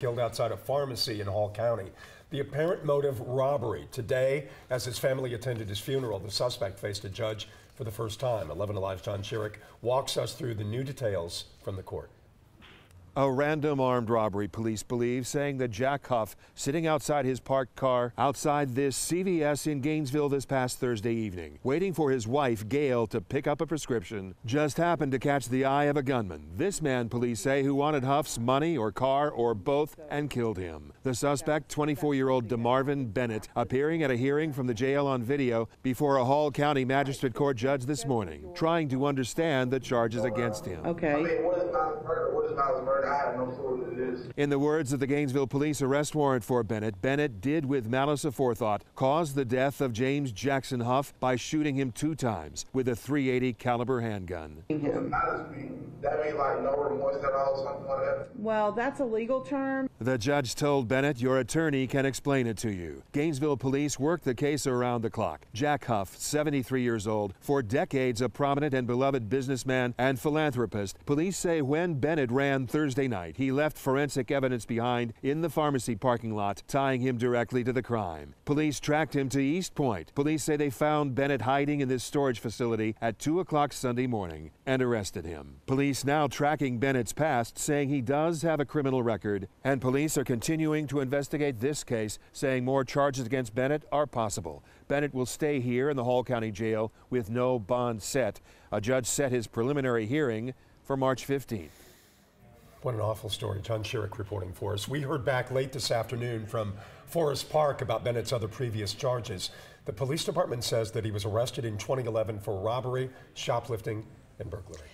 killed outside a pharmacy in Hall County. The apparent motive robbery. Today, as his family attended his funeral, the suspect faced a judge for the first time. 11 Alive's Jon Shirek walks us through the new details from the court. A random armed robbery, police believe, saying that Jack Hough, sitting outside his parked car outside this CVS in Gainesville this past Thursday evening, waiting for his wife, Gail, to pick up a prescription, just happened to catch the eye of a gunman. This man, police say, who wanted Hough's money or car or both and killed him. The suspect, 24 year old DeMarvin Bennett, appearing at a hearing from the jail on video before a Hall County Magistrate Court judge this morning, trying to understand the charges against him. Okay. I mean, what is not murder? What is not murder? I have no clue what it is. In the words of the Gainesville police arrest warrant for Bennett, Bennett did with malice aforethought cause the death of James Jackson Hough by shooting him two times with a 380 caliber handgun. Malice mean that mean like no remorse at all, something like that. Well, that's a legal term. The judge told Bennett, Your attorney can explain it to you. Gainesville police worked the case around the clock. Jack Hough, 73 years old, for decades a prominent and beloved businessman and philanthropist. Police say when Bennett ran Thursday night, he left forensic evidence behind in the pharmacy parking lot, tying him directly to the crime. Police tracked him to East Point. Police say they found Bennett hiding in this storage facility at 2 o'clock Sunday morning and arrested him. Police now tracking Bennett's past, saying he does have a criminal record, and police are continuing to investigate this case, saying more charges against Bennett are possible. Bennett will stay here in the Hall County Jail with no bond set. A judge set his preliminary hearing for March 15th. What an awful story. Jon Shirek reporting for us. We heard back late this afternoon from Forest Park about Bennett's other previous charges. The police department says that he was arrested in 2011 for robbery, shoplifting, and burglary.